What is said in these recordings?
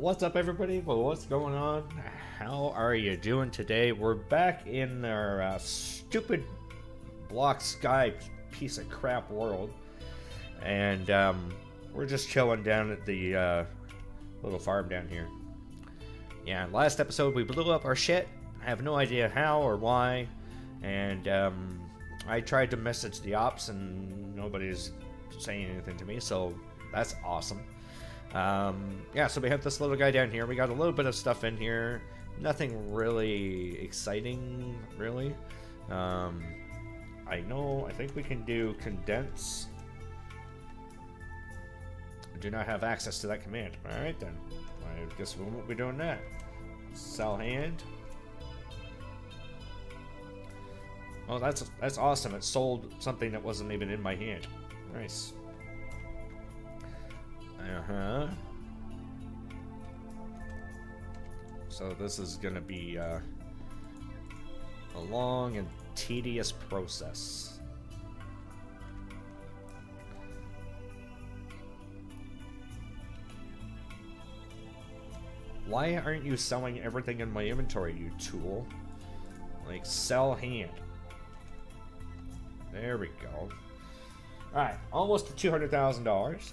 What's up, everybody? Well, what's going on? How are you doing today? We're back in our uh, stupid block sky piece of crap world, and um, we're just chilling down at the uh, little farm down here. Yeah, last episode we blew up our shit. I have no idea how or why, and um, I tried to message the ops, and nobody's saying anything to me, so that's awesome. Um, yeah, so we have this little guy down here. We got a little bit of stuff in here. Nothing really exciting, really. Um, I know, I think we can do condense. I do not have access to that command. Alright then. I guess we won't be doing that. Sell hand. Oh, that's that's awesome. It sold something that wasn't even in my hand. Nice. Uh-huh. So this is gonna be uh, a long and tedious process. Why aren't you selling everything in my inventory, you tool? Like, sell hand. There we go. Alright, almost $200,000.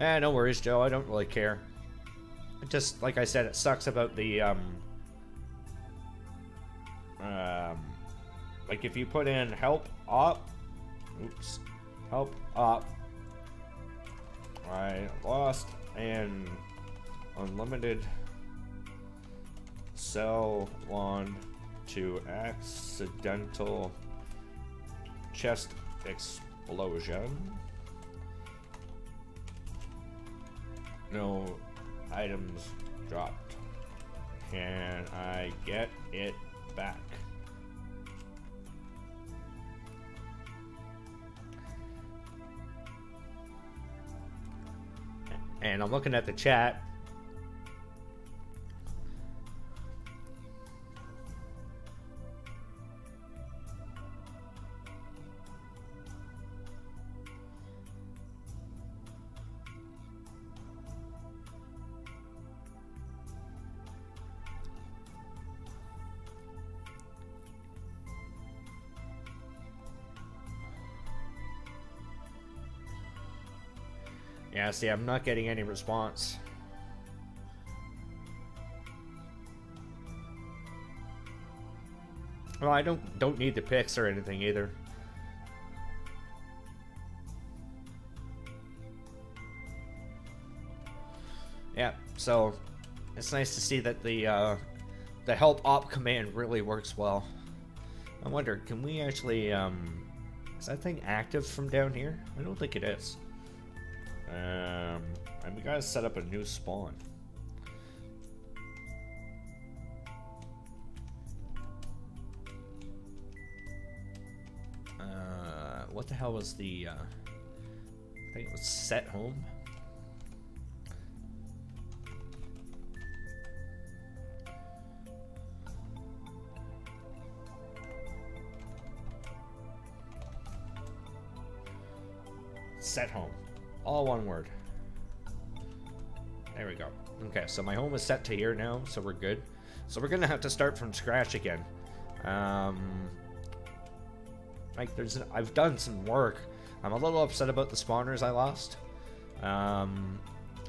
Eh, no worries, Joe. I don't really care. Just, like I said, it sucks about the, um... Um... Like, if you put in help op... Oops. Help op... I lost and unlimited sell wand to accidental chest explosion. No items dropped. Can I get it back? And I'm looking at the chat. See, I'm not getting any response. Well, I don't don't need the pics or anything either. Yeah, so it's nice to see that the uh, the help op command really works well. I wonder, can we actually um, is that thing active from down here? I don't think it is. Um, and we gotta set up a new spawn. Uh, what the hell was the, uh, I think it was set home? Set home. All one word. There we go. Okay, so my home is set to here now, so we're good. So we're gonna have to start from scratch again. Um, like there's, I've done some work. I'm a little upset about the spawners I lost. Um,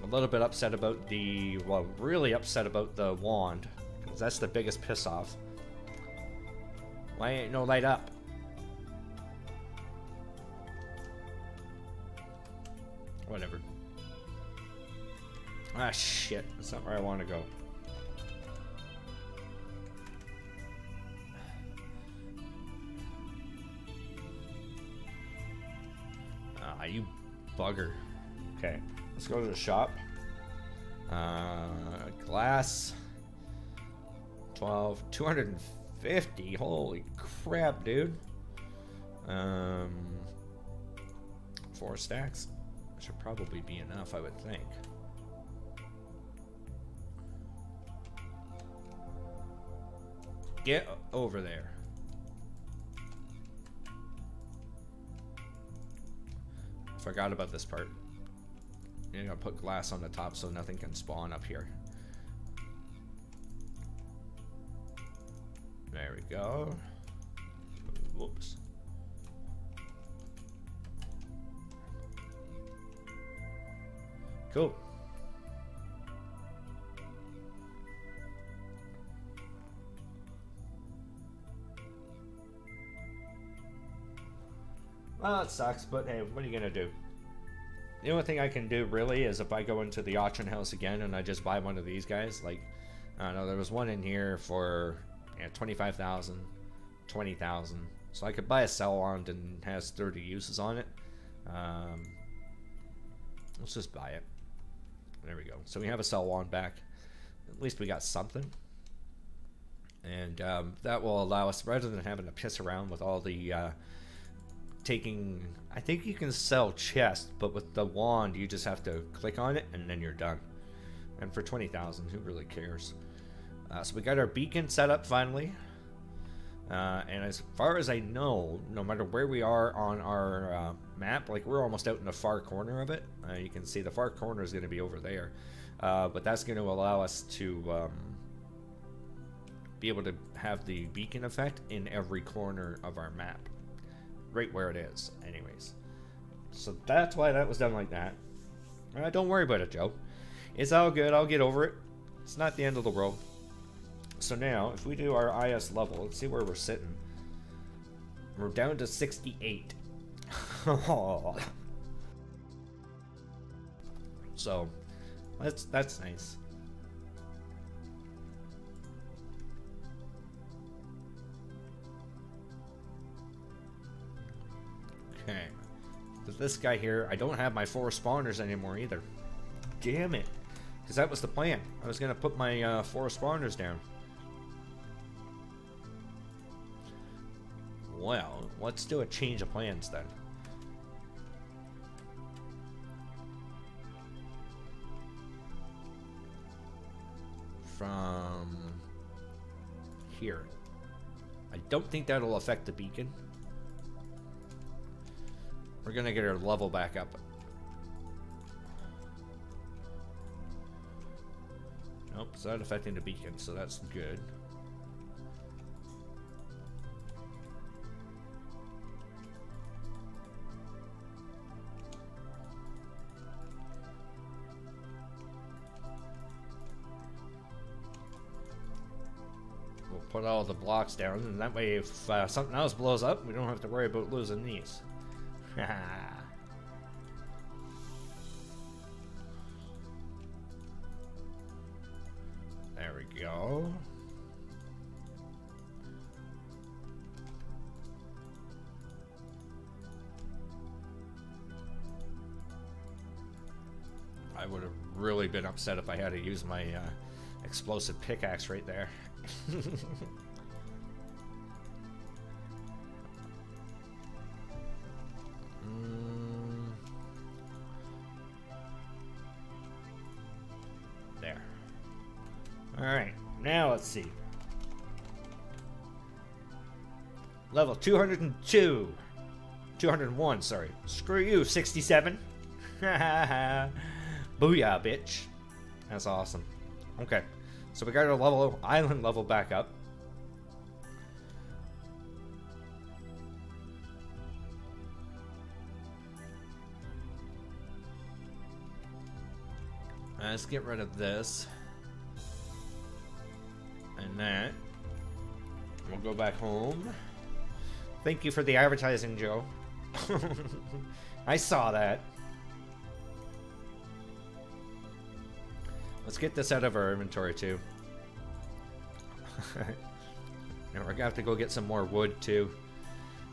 a little bit upset about the, well, really upset about the wand. Because that's the biggest piss off. Why ain't no light up? Ah, shit. That's not where I want to go. Ah, you bugger. Okay, let's go to the shop. Uh, glass. 12. 250. Holy crap, dude. Um, four stacks. Should probably be enough, I would think. Get over there. Forgot about this part. I'm gonna put glass on the top so nothing can spawn up here. There we go. Whoops. Cool. Well, it sucks, but hey, what are you gonna do? The only thing I can do really is if I go into the auction house again and I just buy one of these guys, like, I don't know, there was one in here for yeah, 25,000, 20,000. So I could buy a Sellwand and has 30 uses on it. Um, let's just buy it. There we go. So we have a Sellwand back. At least we got something. And um, that will allow us, rather than having to piss around with all the uh, taking I think you can sell chest, but with the wand you just have to click on it and then you're done. And for 20,000, who really cares? Uh, so we got our beacon set up finally. Uh, and as far as I know, no matter where we are on our uh, map, like we're almost out in the far corner of it. Uh, you can see the far corner is going to be over there. Uh, but that's going to allow us to um, be able to have the beacon effect in every corner of our map right where it is, anyways. So that's why that was done like that. Uh, don't worry about it, Joe. It's all good. I'll get over it. It's not the end of the world. So now, if we do our IS level, let's see where we're sitting. We're down to 68. so, that's that's nice. Okay. But this guy here, I don't have my four spawners anymore either. Damn it. Because that was the plan. I was going to put my uh, four spawners down. Well, let's do a change of plans then. From here. I don't think that'll affect the beacon. We're gonna get our level back up. Nope, it's not affecting the beacon, so that's good. We'll put all the blocks down, and that way if uh, something else blows up, we don't have to worry about losing these. there we go. I would have really been upset if I had to use my uh, explosive pickaxe right there. Level 202. 201, sorry. Screw you, 67. Booyah, bitch. That's awesome. Okay, so we got our level, island level back up. Let's get rid of this and that. We'll go back home. Thank you for the advertising, Joe. I saw that. Let's get this out of our inventory, too. now we're gonna have to go get some more wood, too.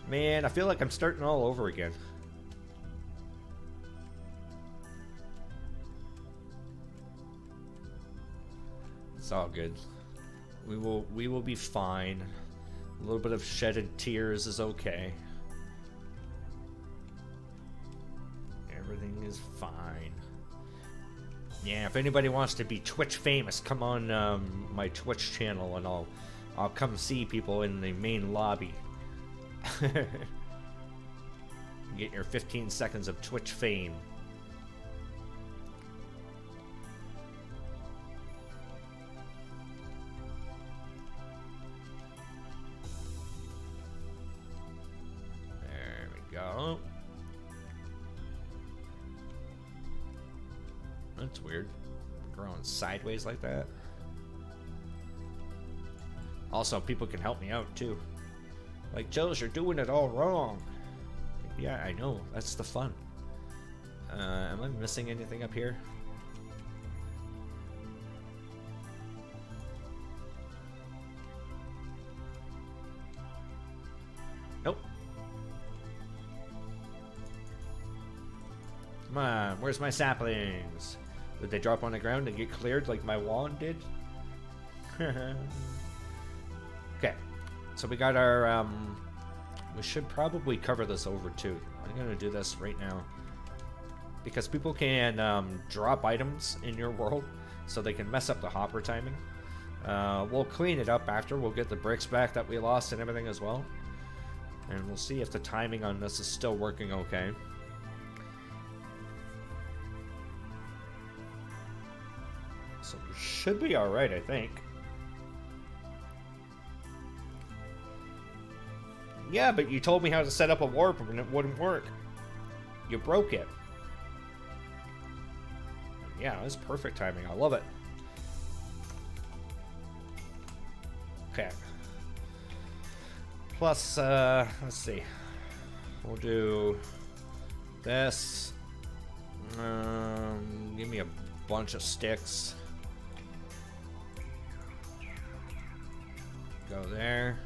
Man, I feel like I'm starting all over again. It's all good. We will we will be fine. A little bit of shedded tears is okay. Everything is fine. Yeah, if anybody wants to be Twitch famous, come on um, my Twitch channel and I'll I'll come see people in the main lobby. Get your 15 seconds of Twitch fame. Sideways like that. Also, people can help me out too. Like, Joe's, you're doing it all wrong. Yeah, I know. That's the fun. Uh, am I missing anything up here? Nope. Come on, where's my saplings? Did they drop on the ground and get cleared like my wand did? okay, so we got our, um, we should probably cover this over too. I'm gonna do this right now. Because people can um, drop items in your world, so they can mess up the hopper timing. Uh, we'll clean it up after, we'll get the bricks back that we lost and everything as well. And we'll see if the timing on this is still working okay. Should be alright, I think. Yeah, but you told me how to set up a warp and it wouldn't work. You broke it. Yeah, it's perfect timing. I love it. Okay. Plus, uh, let's see. We'll do this. Um, give me a bunch of sticks. Go there.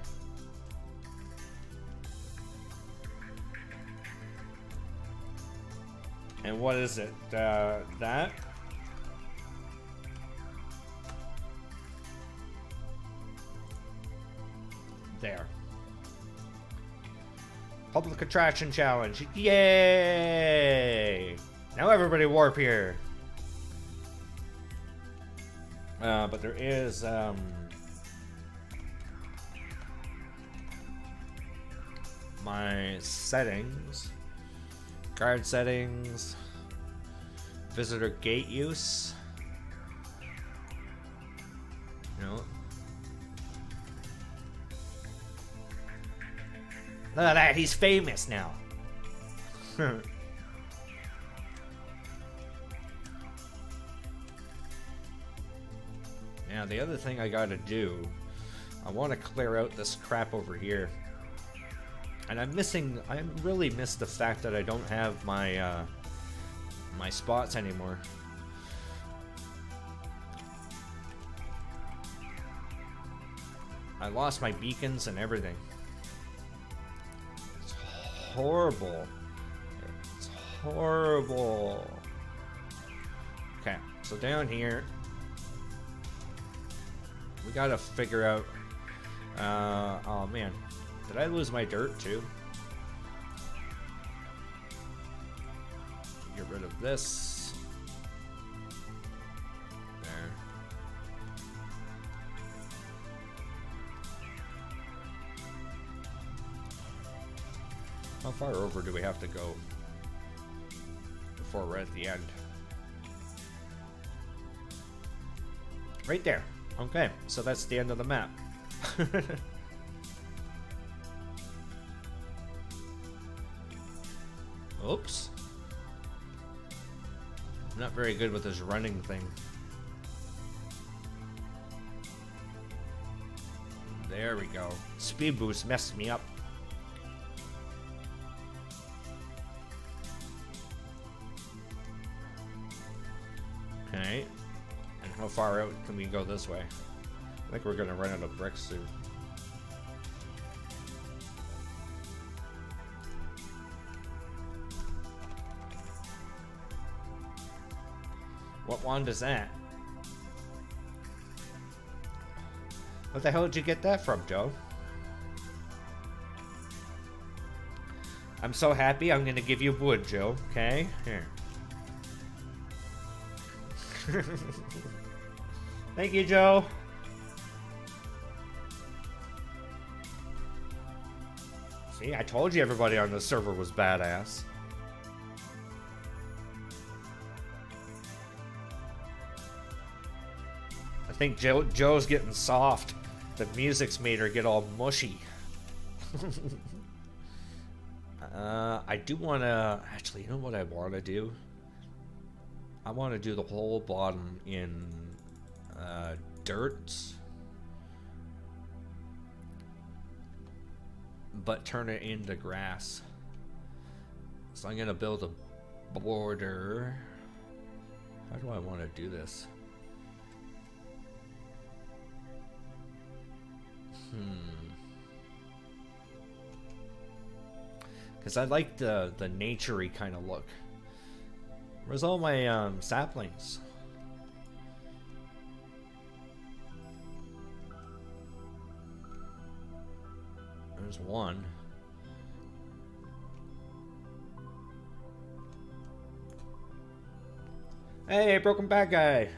And what is it? Uh, that? There. Public attraction challenge. Yay! Now everybody warp here. Uh, but there is, um... My settings. Guard settings. Visitor gate use. No. Look at that, he's famous now. now, the other thing I gotta do, I want to clear out this crap over here. And I'm missing, I really miss the fact that I don't have my, uh, my spots anymore. I lost my beacons and everything. It's horrible. It's horrible. Okay, so down here, we gotta figure out, uh, oh man, did I lose my dirt too? Get rid of this. There. How far over do we have to go before we're at the end? Right there. Okay, so that's the end of the map. Oops. I'm not very good with this running thing. There we go. Speed boost messed me up. Okay. And how far out can we go this way? I think we're gonna run out of bricks soon. What wand is that? What the hell did you get that from, Joe? I'm so happy, I'm gonna give you wood, Joe. Okay? Here. Thank you, Joe. See, I told you everybody on the server was badass. Think Joe, Joe's getting soft. The music's made her get all mushy. uh, I do want to... Actually, you know what I want to do? I want to do the whole bottom in uh, dirt. But turn it into grass. So I'm going to build a border. How do I want to do this? Hmm. Because I like the, the naturey kind of look. Where's all my um, saplings? There's one. Hey, broken bad guy.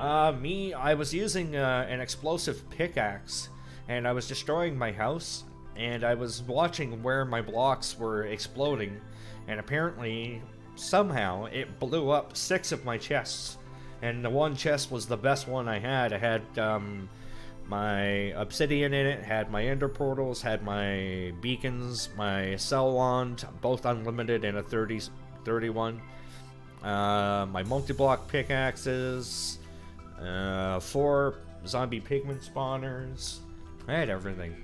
Uh, me, I was using uh, an explosive pickaxe, and I was destroying my house, and I was watching where my blocks were exploding, and apparently, somehow, it blew up six of my chests. And the one chest was the best one I had. I had um, my obsidian in it, had my ender portals, had my beacons, my sell wand, both unlimited and a 30, 31. Uh, my multi-block pickaxes, uh, four zombie pigman spawners. I had everything.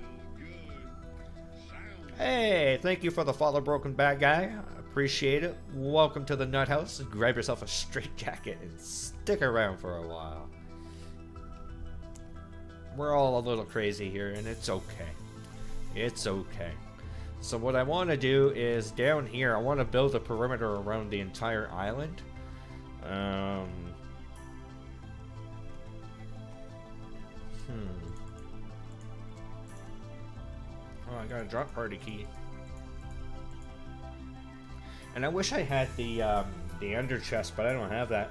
Hey, thank you for the follow, broken bad guy. Appreciate it. Welcome to the nut house. Grab yourself a straight jacket and stick around for a while. We're all a little crazy here, and it's okay. It's okay. So what I want to do is down here, I want to build a perimeter around the entire island. Um, hmm. Oh, I got a drop party key. And I wish I had the um, the ender chest, but I don't have that.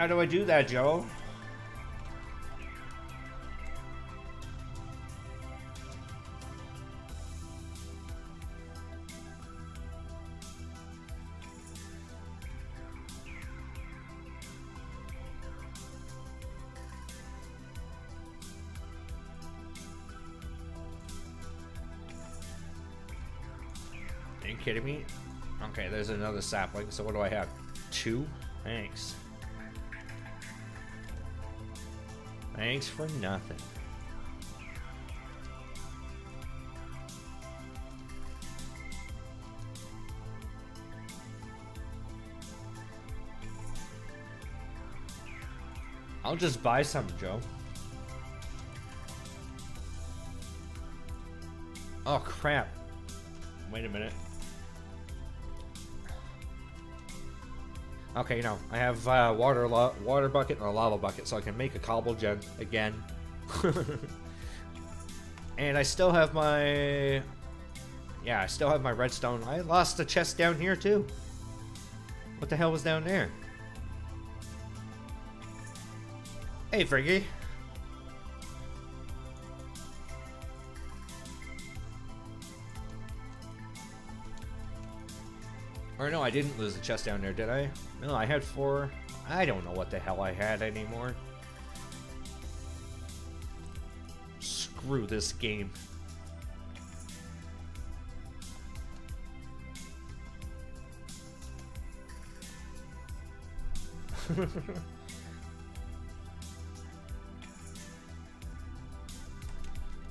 How do I do that, Joe? Are you kidding me? Okay, there's another sapling. So what do I have? Two? Thanks. Thanks for nothing. I'll just buy some, Joe. Oh, crap. Wait a minute. Okay, no. I have uh, water water bucket and a lava bucket, so I can make a cobble gen again. and I still have my... Yeah, I still have my redstone. I lost the chest down here, too. What the hell was down there? Hey, Friggy. I didn't lose the chest down there, did I? No, I had four. I don't know what the hell I had anymore. Screw this game.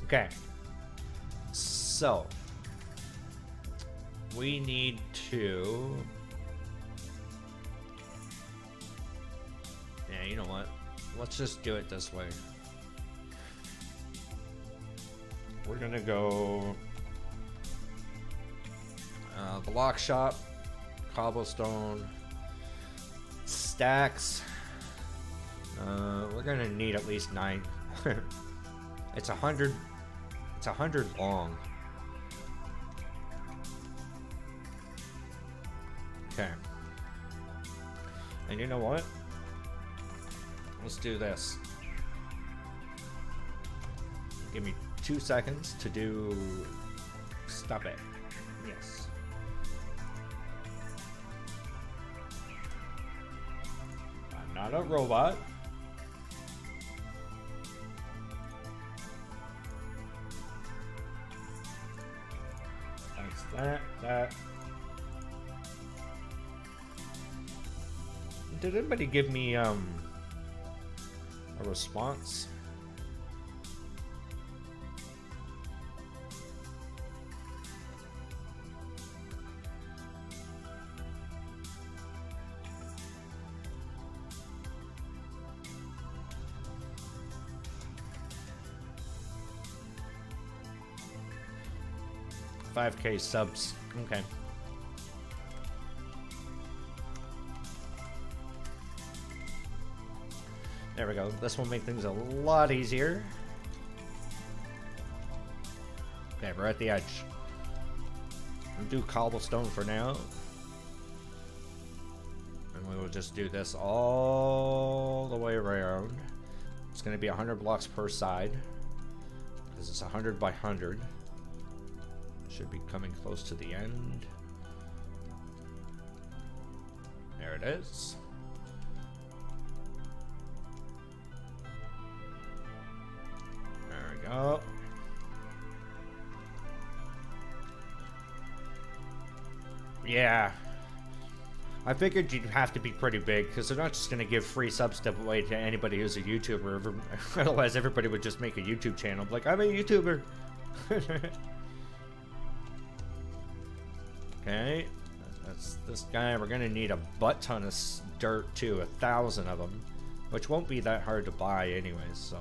okay. So, we need to... Yeah, you know what? Let's just do it this way. We're gonna go... Uh, the lock shop, cobblestone, stacks. Uh, we're gonna need at least nine. it's a hundred. It's a hundred long. You know what? Let's do this. Give me two seconds to do... Stop it. Yes. I'm not a robot. Did anybody give me, um, a response? Five K subs. Okay. There we go. This will make things a lot easier. Okay, we're at the edge. We'll do cobblestone for now. And we will just do this all the way around. It's going to be 100 blocks per side. Because it's 100 by 100. Should be coming close to the end. There it is. Figured you'd have to be pretty big, because they're not just going to give free subs away to anybody who's a YouTuber. Otherwise, everybody would just make a YouTube channel. Like, I'm a YouTuber. okay. That's this guy. We're going to need a butt ton of dirt, too. A thousand of them. Which won't be that hard to buy anyways, so...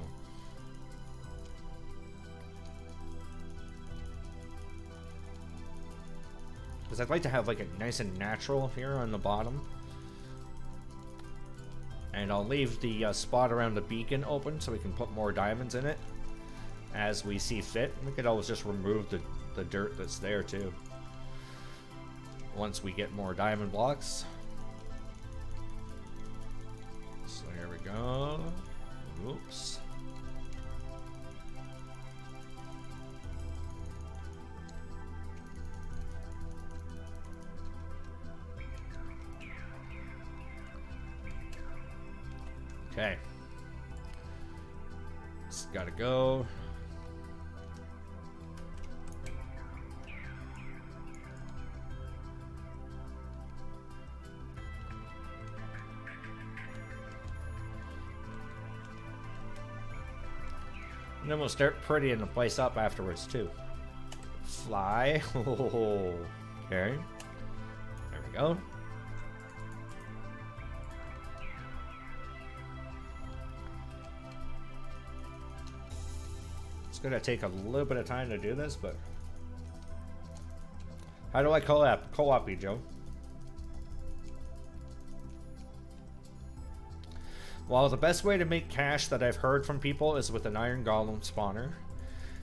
Because I'd like to have like a nice and natural here on the bottom. And I'll leave the uh, spot around the beacon open so we can put more diamonds in it as we see fit. We could always just remove the, the dirt that's there too. Once we get more diamond blocks. So here we go. Oops. Okay. It's gotta go. And then we'll start prettying the place up afterwards too. Fly. Okay. There we go. It's gonna take a little bit of time to do this, but how do I co-op co-op you, Joe? Well, the best way to make cash that I've heard from people is with an Iron Golem spawner,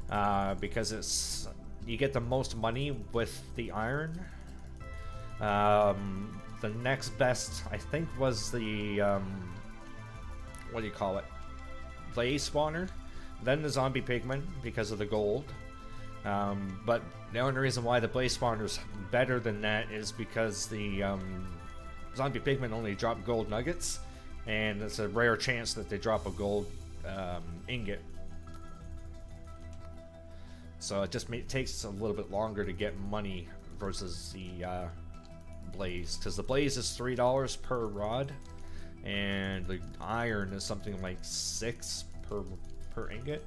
uh, because it's you get the most money with the iron. Um, the next best, I think, was the um, what do you call it? Blaze spawner. Then the zombie pigman because of the gold. Um, but the only reason why the blaze spawner's better than that is because the um, zombie pigman only drop gold nuggets, and it's a rare chance that they drop a gold um, ingot. So it just takes a little bit longer to get money versus the uh, blaze, because the blaze is three dollars per rod, and the iron is something like six per per ingot.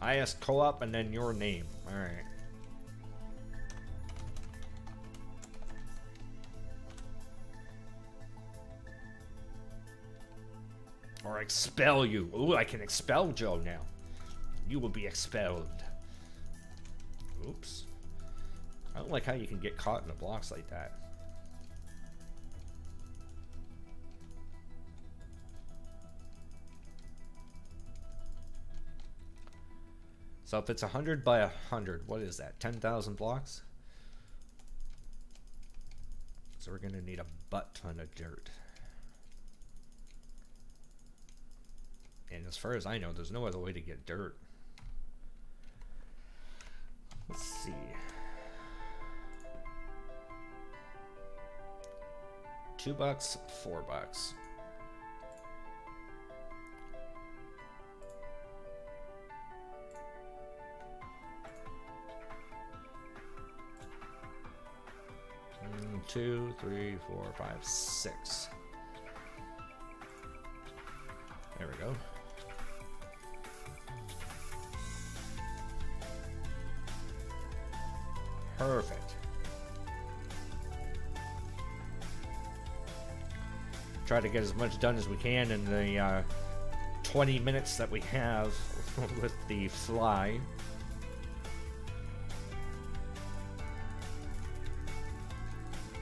I asked co-op and then your name. Alright. Or expel you. Ooh, I can expel Joe now. You will be expelled. Oops. I don't like how you can get caught in the blocks like that. So if it's 100 by 100, what is that? 10,000 blocks? So we're gonna need a butt ton of dirt. And as far as I know, there's no other way to get dirt. Let's see. Two bucks, four bucks. Two, three, four, five, six. There we go. Perfect. Try to get as much done as we can in the uh, 20 minutes that we have with the fly.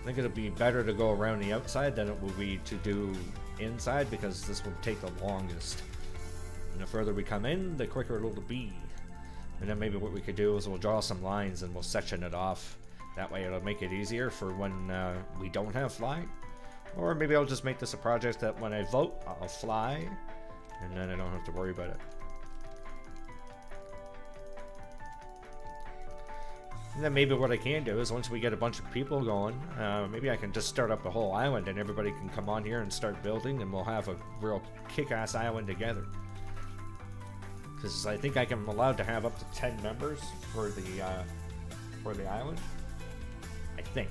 Think it'll be better to go around the outside than it will be to do inside because this will take the longest. And the further we come in, the quicker it'll be. And then maybe what we could do is we'll draw some lines and we'll section it off. That way it'll make it easier for when uh, we don't have fly. Or maybe I'll just make this a project that when I vote, I'll fly. And then I don't have to worry about it. And then maybe what I can do is once we get a bunch of people going, uh, maybe I can just start up the whole island and everybody can come on here and start building and we'll have a real kick-ass island together. Because I think I am allowed to have up to 10 members for the, uh, for the island. I think.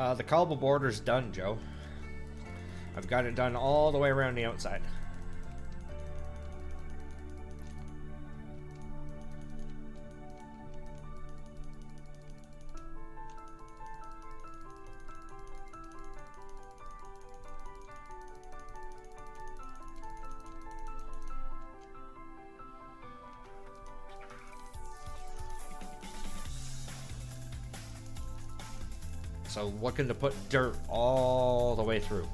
Uh, the cobble border's done, Joe. I've got it done all the way around the outside. So looking to put dirt all the way through.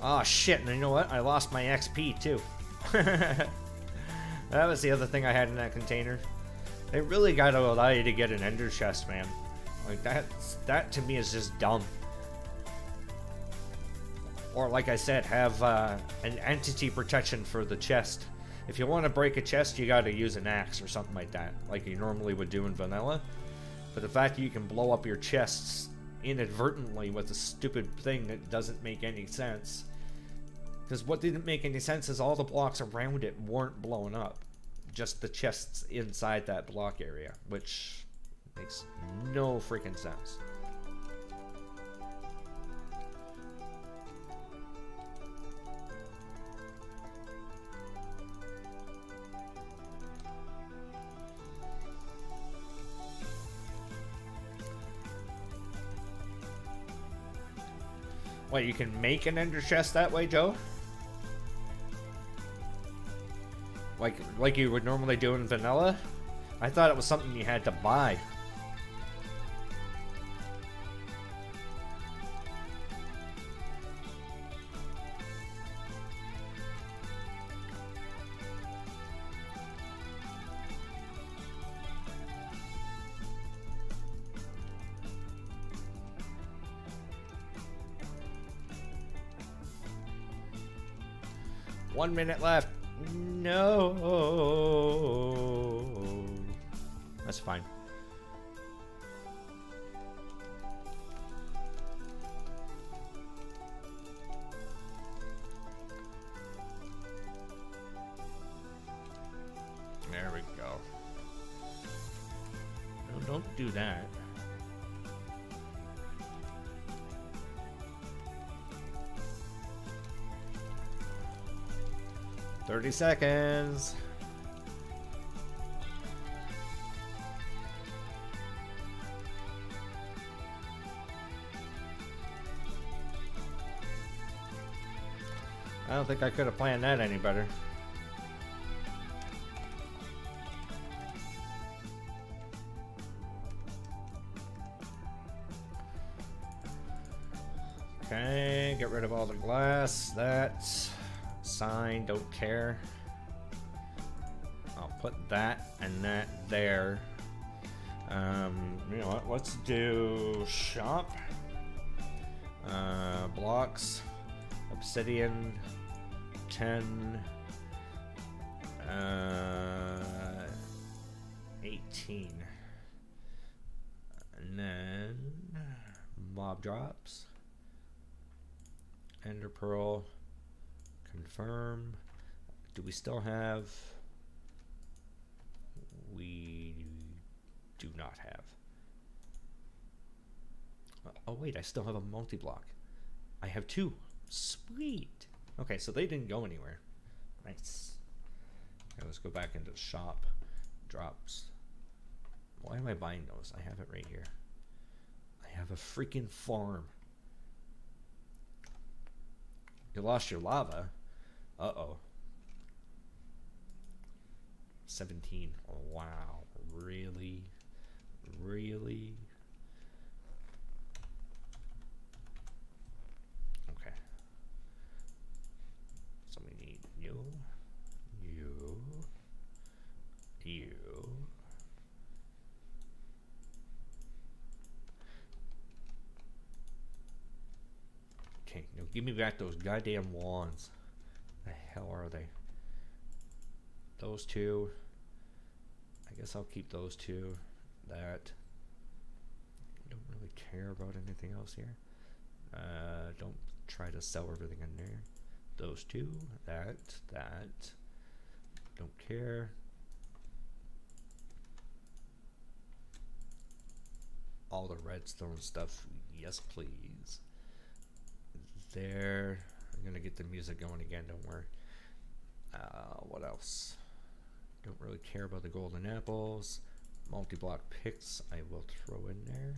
Oh shit, and you know what? I lost my XP too. that was the other thing I had in that container. They really gotta allow you to get an ender chest, man. Like that that to me is just dumb. Or like I said, have uh, an entity protection for the chest. If you want to break a chest, you gotta use an axe or something like that, like you normally would do in vanilla. But the fact that you can blow up your chests inadvertently with a stupid thing that doesn't make any sense. Because what didn't make any sense is all the blocks around it weren't blown up. Just the chests inside that block area, which makes no freaking sense. What, you can make an ender chest that way, Joe? Like, like you would normally do in vanilla? I thought it was something you had to buy. One minute left. No. That's fine. 30 seconds. I don't think I could have planned that any better. Okay, get rid of all the glass. That's sign, don't care. I'll put that and that there. Um, you know what? Let's do shop. Uh, blocks, obsidian, 10, uh, 18. And then mob drops, ender pearl, confirm. Do we still have? We do not have. Uh, oh wait, I still have a multi-block. I have two. Sweet. Okay, so they didn't go anywhere. Nice. Okay, let's go back into the shop. Drops. Why am I buying those? I have it right here. I have a freaking farm. You lost your lava. 17. Oh, wow. Really? Really? Okay. So we need you, you, you. Okay, now give me back those goddamn wands. Hell are they? Those two. I guess I'll keep those two. That. Don't really care about anything else here. Uh, don't try to sell everything in there. Those two. That. That. Don't care. All the redstone stuff. Yes, please. There. I'm gonna get the music going again. Don't worry. Uh, what else? Don't really care about the golden apples. Multi-block picks I will throw in there.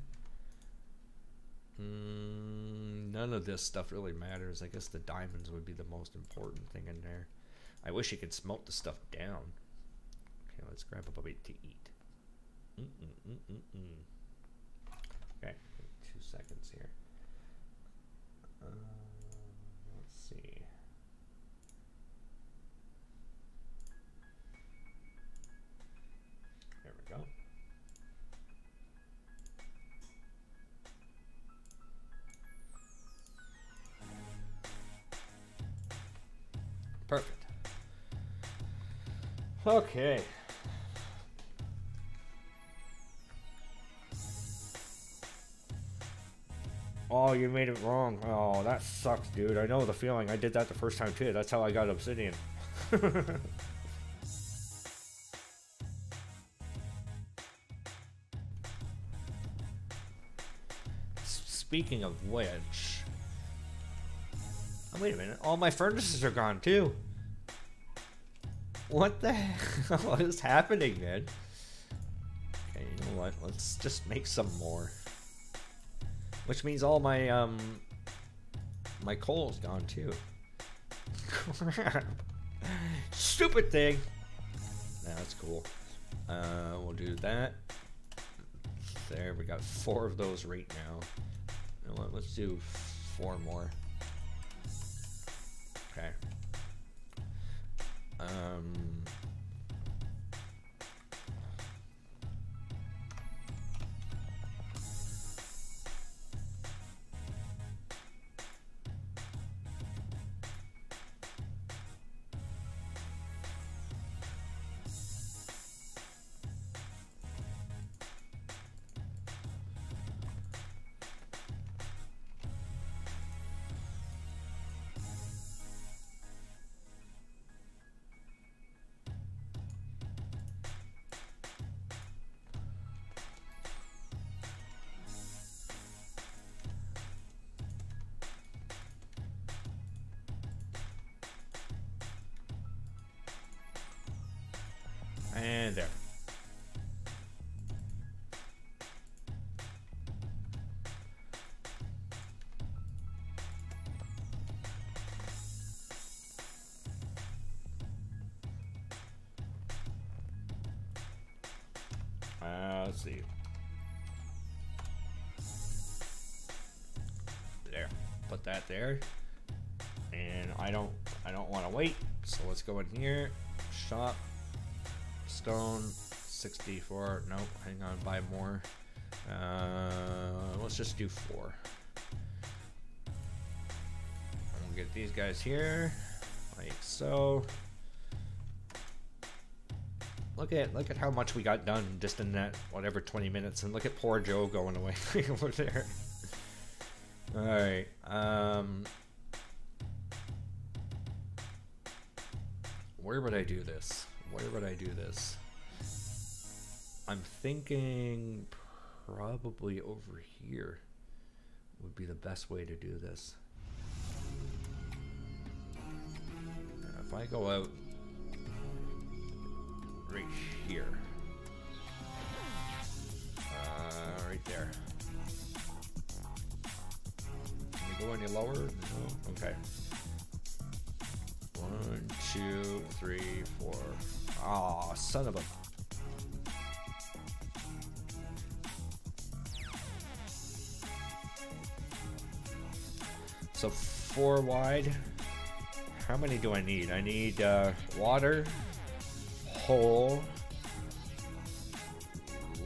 Mm, none of this stuff really matters. I guess the diamonds would be the most important thing in there. I wish you could smelt the stuff down. Okay, let's grab a bite to eat. -mm -mm okay, two seconds here. Okay. Oh, you made it wrong. Oh, that sucks, dude. I know the feeling. I did that the first time too. That's how I got obsidian. Speaking of which, oh, wait a minute. All my furnaces are gone too. What the hell what is happening, man? Okay, you know what? Let's just make some more. Which means all my um my coal's gone too. Crap. Stupid thing. That's cool. Uh, we'll do that. There, we got four of those right now. You know what? Let's do four more. Okay. Um. And there. Uh, let's see. There. Put that there. And I don't I don't want to wait. So let's go in here. Shop. Stone. 64. Nope. Hang on. Buy more. Uh, let's just do four. We'll get these guys here. Like so. Look at look at how much we got done just in that whatever 20 minutes, and look at poor Joe going away over there. All right. Um, where would I do this? Where would I do this? I'm thinking probably over here would be the best way to do this. If I go out right here. Uh, right there. Can we go any lower? No? Okay. One, two, three, four. Ah, oh, son of a... So four wide. How many do I need? I need uh, water, hole,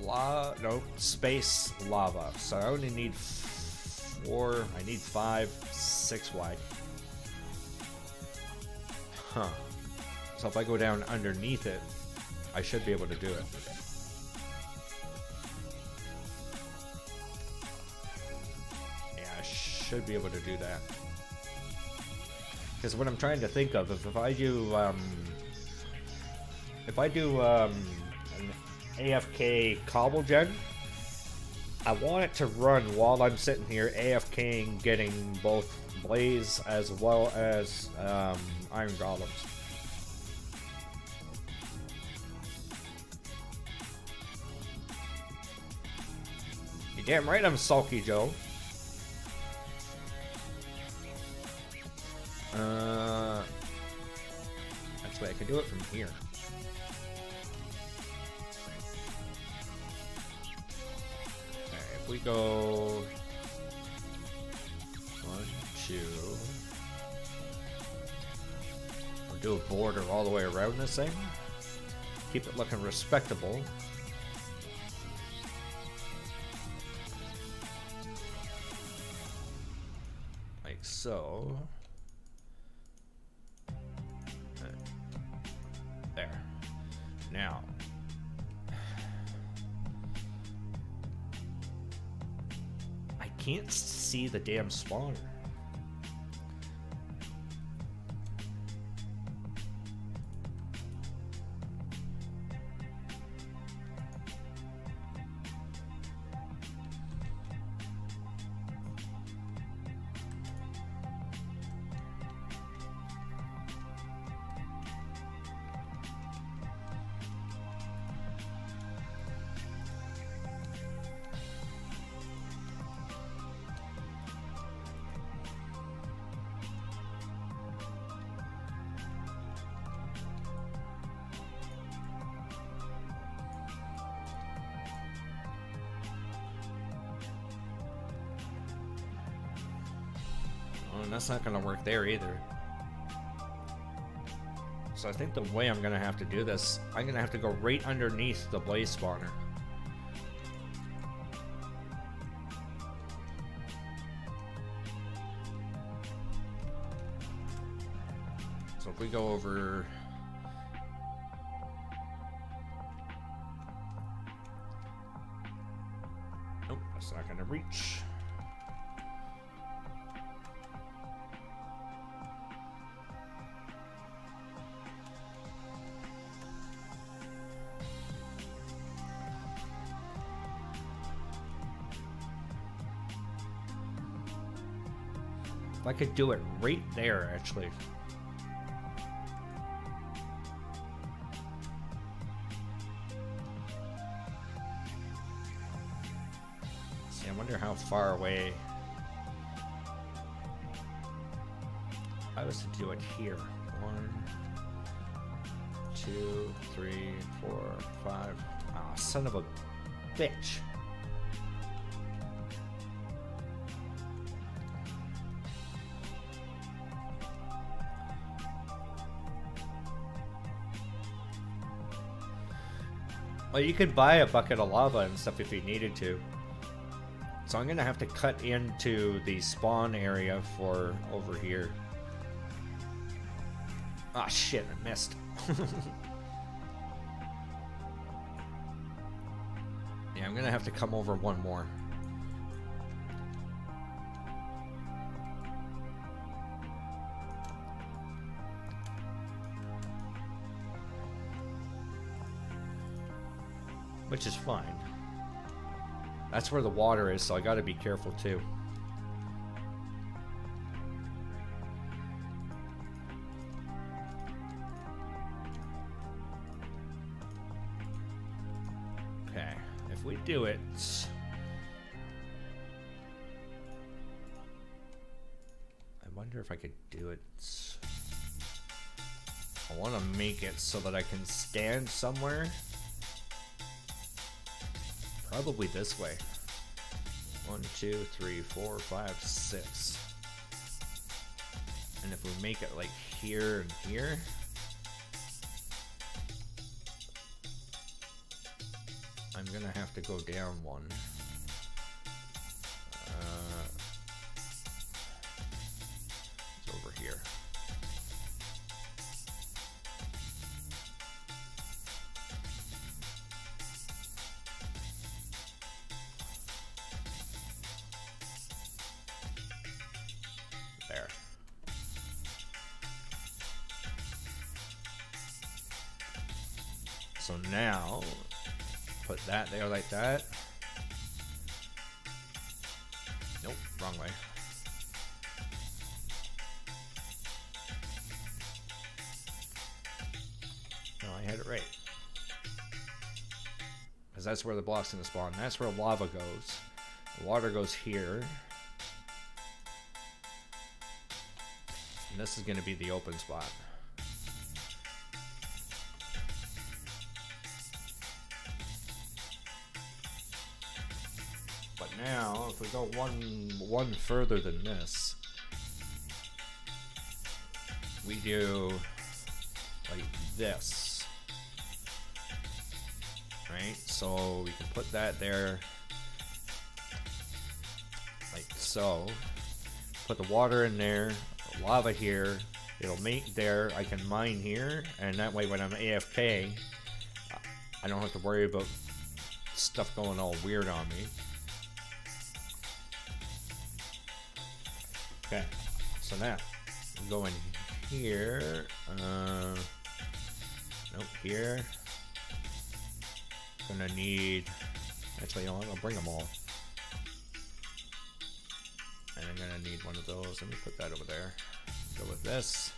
la no space lava. So I only need four. I need five, six wide. Huh. So if I go down underneath it, I should be able to do it. Yeah, I should be able to do that. Because what I'm trying to think of is if I do um, if I do um, an AFK cobble gen, I want it to run while I'm sitting here AFKing getting both blaze as well as um, iron golems. You damn right I'm sulky, Joe. Uh, actually, I can do it from here. If we go one, two, we'll do a border all the way around this thing. Keep it looking respectable. Like so. There. Now, I can't see the damn spawner. Not going to work there either. So I think the way I'm going to have to do this, I'm going to have to go right underneath the blaze spawner. So if we go over... Nope, that's not going to reach. Could do it right there, actually. See, I wonder how far away... I was to do it here. One, two, three, four, five. Ah, oh, son of a bitch. Well, you could buy a bucket of lava and stuff if you needed to. So I'm gonna have to cut into the spawn area for over here. Ah, oh, shit, I missed. yeah, I'm gonna have to come over one more. Which is fine. That's where the water is, so I gotta be careful too. Okay, if we do it... I wonder if I could do it... I want to make it so that I can stand somewhere Probably this way. One, two, three, four, five, six. And if we make it like here and here, I'm gonna have to go down one. That there like that. Nope, wrong way. No, I had it right. Because that's where the block's gonna spawn. That's where lava goes. The water goes here. And this is gonna be the open spot. One one further than this, we do like this. Right? So we can put that there like so. Put the water in there, lava here, it'll make there, I can mine here, and that way when I'm AFK, I don't have to worry about stuff going all weird on me. Okay, so now we go in here. Uh, nope, here. Gonna need. Actually, you know, I'll bring them all. And I'm gonna need one of those. Let me put that over there. Go with this.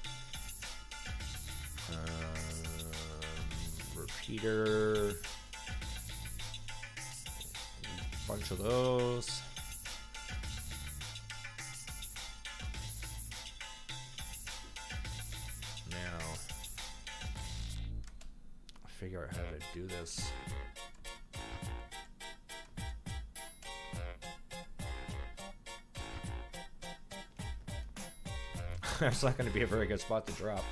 Um, repeater. Bunch of those. Do this. That's not going to be a very good spot to drop.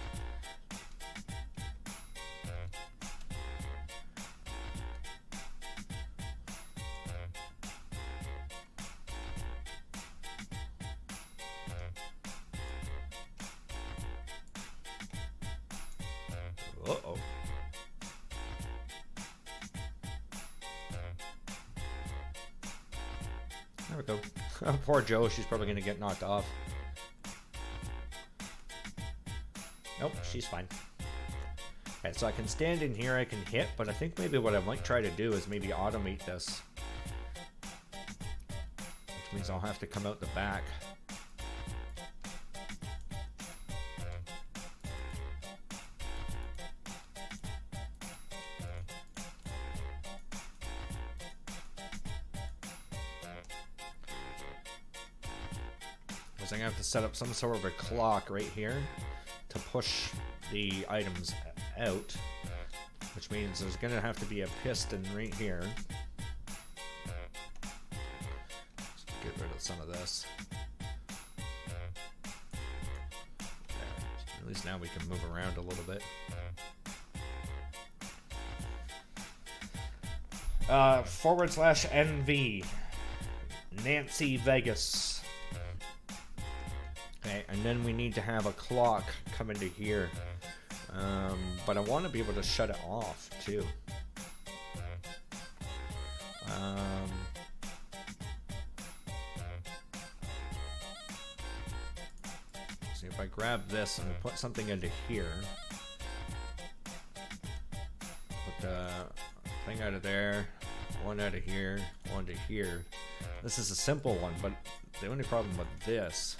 Poor Joe, she's probably going to get knocked off. Nope, she's fine. Okay, so I can stand in here, I can hit, but I think maybe what I might try to do is maybe automate this. Which means I'll have to come out the back. set up some sort of a clock right here to push the items out, which means there's going to have to be a piston right here. Let's get rid of some of this. At least now we can move around a little bit. Uh, forward slash NV. Nancy Vegas then we need to have a clock come into here. Um, but I want to be able to shut it off too. Um, see if I grab this and put something into here. Put the thing out of there, one out of here, one to here. This is a simple one, but the only problem with this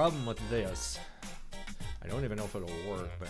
problem with this, I don't even know if it'll work, but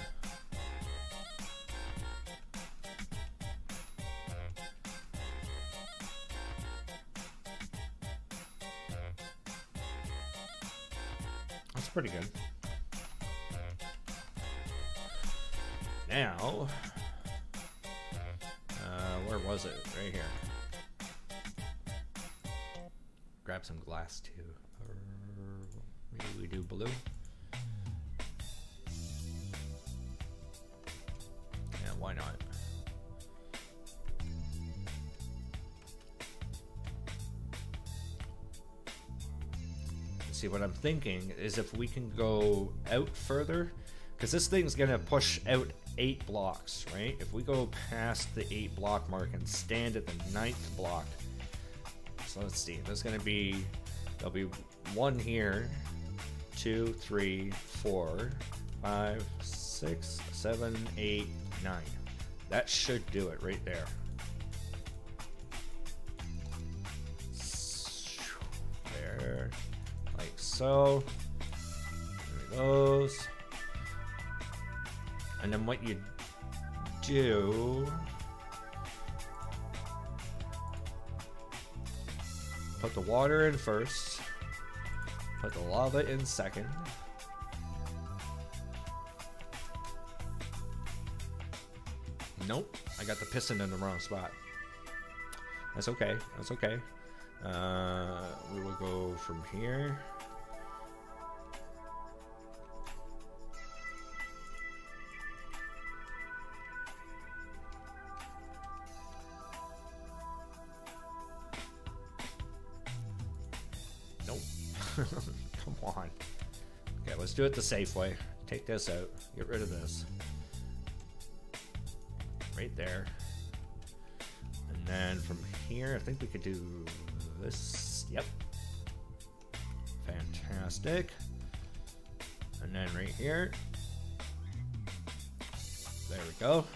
what I'm thinking is if we can go out further, because this thing's gonna push out eight blocks, right? If we go past the eight block mark and stand at the ninth block, so let's see, there's gonna be, there'll be one here, two, three, four, five, six, seven, eight, nine. That should do it right there. There, so. There it goes. And then what you do put the water in first, put the lava in second. Nope, I got the piston in the wrong spot. That's okay, that's okay. Uh, we will go from here. Do it the safe way. Take this out. Get rid of this. Right there. And then from here, I think we could do this. Yep. Fantastic. And then right here. There we go.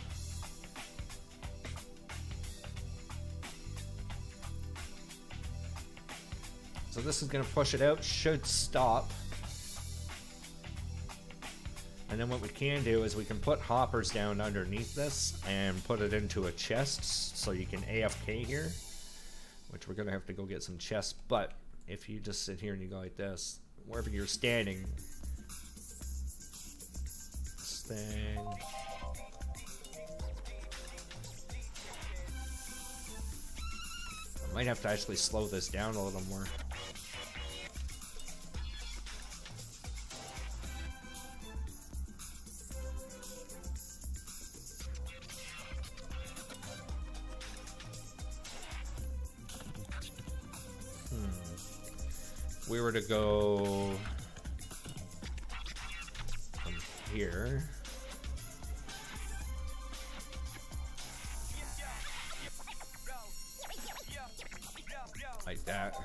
So this is going to push it out, should stop. And then what we can do is we can put hoppers down underneath this and put it into a chest so you can AFK here. Which we're going to have to go get some chests. But if you just sit here and you go like this, wherever you're standing, this thing. I might have to actually slow this down a little more. to go from here. Like that.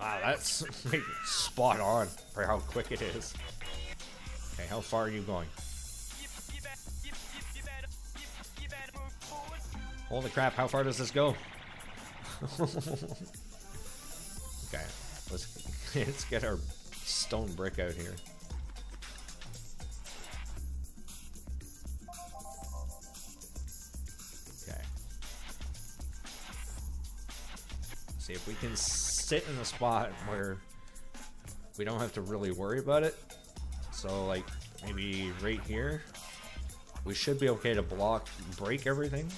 Wow, that's spot on for how quick it is. Okay, how far are you going? Holy crap, how far does this go? okay, let's, let's get our stone brick out here. Okay. See if we can sit in a spot where we don't have to really worry about it. So like maybe right here, we should be okay to block, break everything.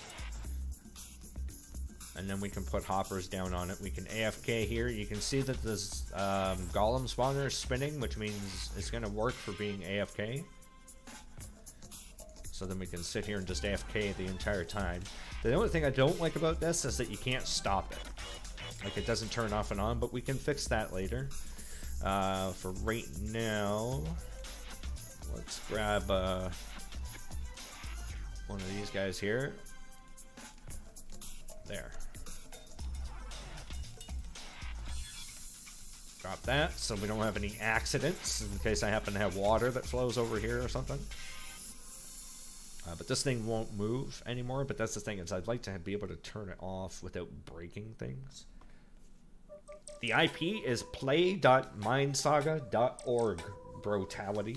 And then we can put hoppers down on it. We can AFK here. You can see that this um, golem spawner is spinning, which means it's going to work for being AFK. So then we can sit here and just AFK the entire time. The only thing I don't like about this is that you can't stop it. Like it doesn't turn off and on, but we can fix that later. Uh, for right now, let's grab uh, one of these guys here. There. Drop that so we don't have any accidents in case I happen to have water that flows over here or something. Uh, but this thing won't move anymore, but that's the thing is I'd like to be able to turn it off without breaking things. The IP is play.minesaga.org, brutality.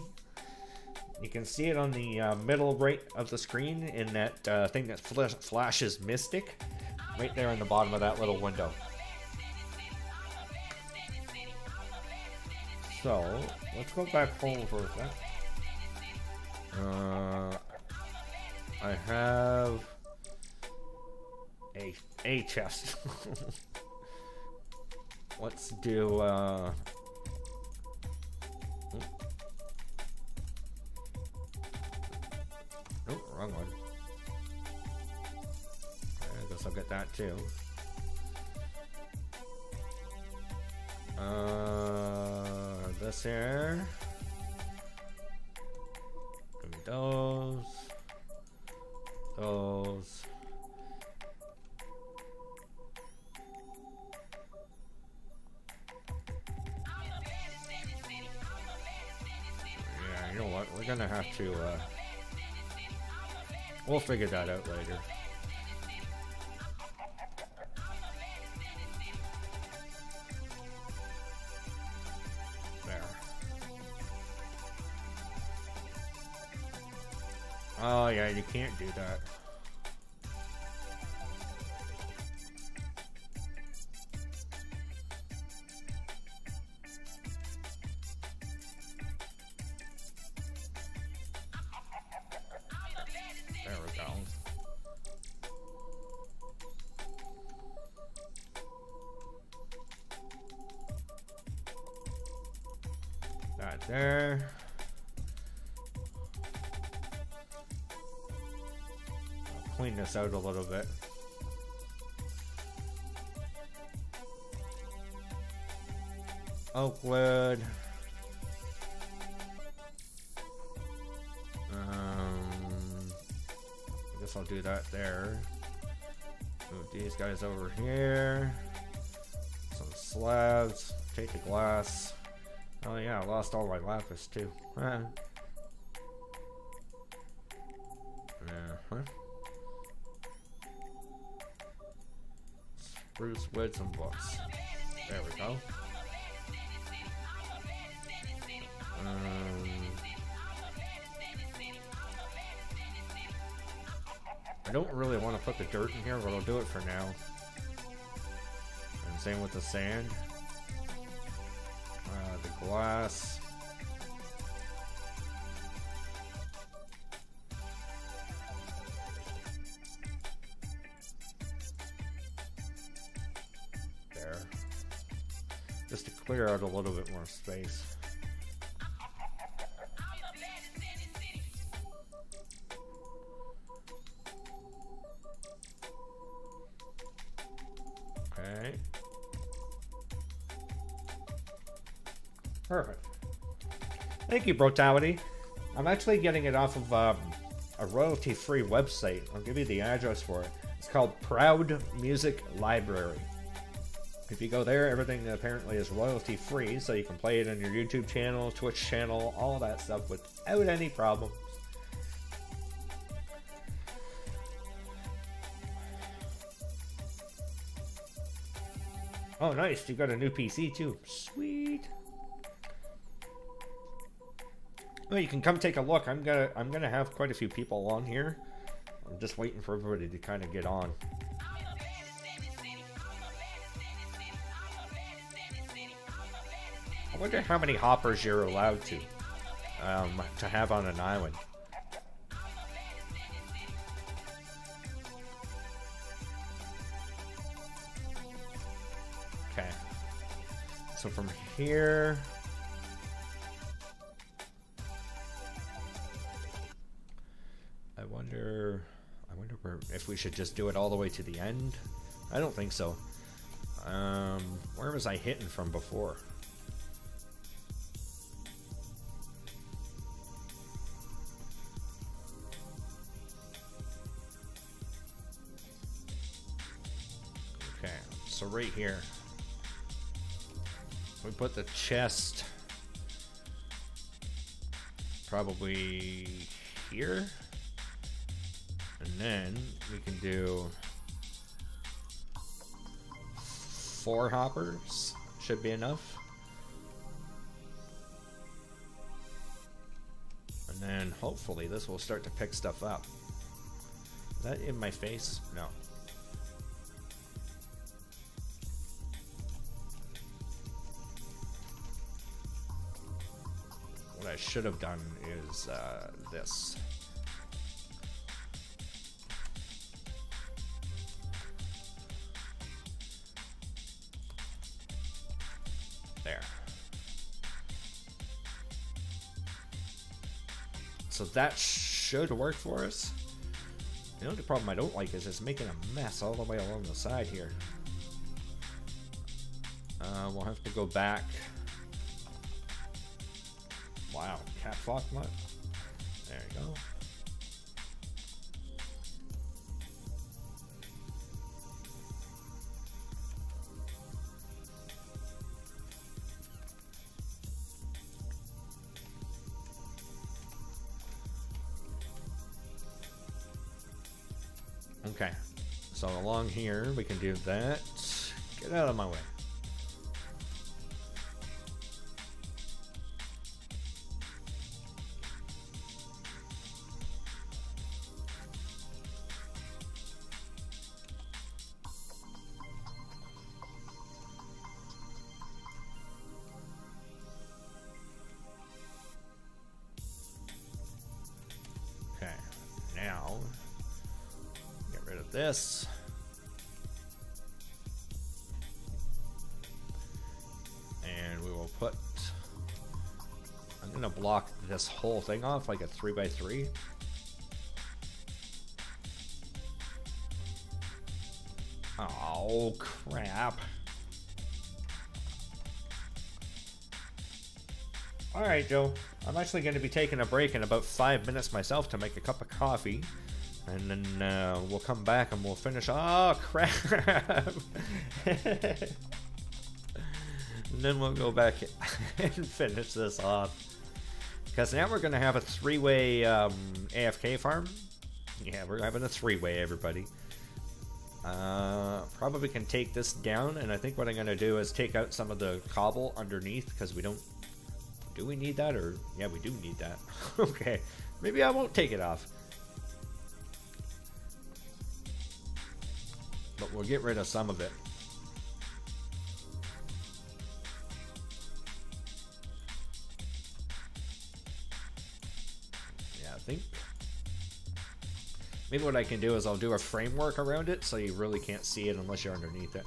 You can see it on the uh, middle right of the screen in that uh, thing that fl flashes Mystic, right there in the bottom of that little window. So, let's go back home for a sec. Uh, I have a, a chest. let's do, uh... Oh, wrong one. I guess I'll get that too. Uh, this here. Give me those. Those. Yeah, you know what? We're gonna have to, uh... We'll figure that out later. Oh yeah, you can't do that. This out a little bit. Oak wood. Um, I guess I'll do that there. Move these guys over here. Some slabs. Take the glass. Oh yeah, I lost all my lapis too. Uh huh. Spruce wood, some books. There we go. Um, I don't really want to put the dirt in here, but I'll do it for now. And same with the sand. Uh, the glass. Clear out a little bit more space. Okay. Perfect. Thank you, Brutality. I'm actually getting it off of um, a royalty-free website. I'll give you the address for it. It's called Proud Music Library. If you go there, everything apparently is royalty free, so you can play it on your YouTube channel, Twitch channel, all that stuff without any problems. Oh, nice. You got a new PC too. Sweet. Well, you can come take a look. I'm gonna I'm gonna have quite a few people on here. I'm just waiting for everybody to kind of get on. Wonder how many hoppers you're allowed to um, to have on an island. Okay. So from here. I wonder. I wonder where, if we should just do it all the way to the end. I don't think so. Um, where was I hitting from before? So right here. We put the chest probably here. And then we can do four hoppers. Should be enough. And then hopefully this will start to pick stuff up. Is that in my face? No. Should have done is uh, this. There. So that should work for us. The only problem I don't like is it's making a mess all the way along the side here. Uh, we'll have to go back. Wow, catwalk mutt. There you go. Okay, so along here we can do that. Get out of my way. This whole thing off like a three by three. Oh crap. Alright, Joe. I'm actually going to be taking a break in about five minutes myself to make a cup of coffee. And then uh, we'll come back and we'll finish. Oh, crap! and then we'll go back and finish this off. Because now we're going to have a three way um, AFK farm. Yeah, we're having a three way, everybody. Uh, probably can take this down, and I think what I'm going to do is take out some of the cobble underneath because we don't do we need that or yeah we do need that okay maybe I won't take it off but we'll get rid of some of it maybe what I can do is I'll do a framework around it so you really can't see it unless you're underneath it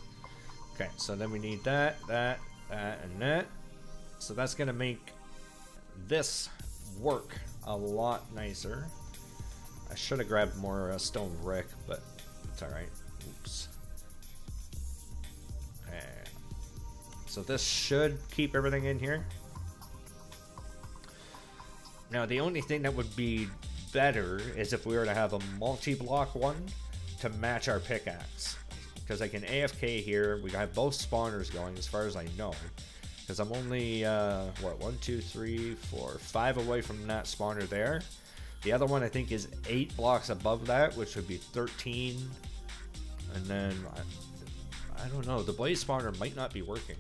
okay so then we need that that that and that so that's going to make this work a lot nicer. I should have grabbed more uh, stone brick, but it's alright. Oops. Okay. So this should keep everything in here. Now the only thing that would be better is if we were to have a multi-block one to match our pickaxe. because I can AFK here. We have both spawners going as far as I know. Because I'm only, uh, what, one, two, three, four, five away from that spawner there. The other one I think is eight blocks above that, which would be 13. And then, I, I don't know, the blaze spawner might not be working.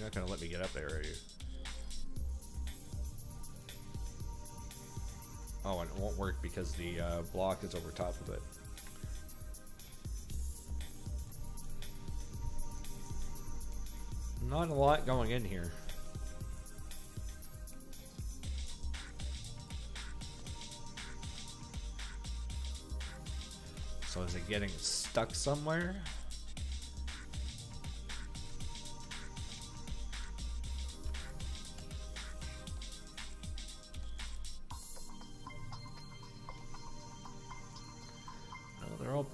You're not gonna let me get up there, are you? Oh, and it won't work because the uh, block is over top of it. Not a lot going in here. So is it getting stuck somewhere?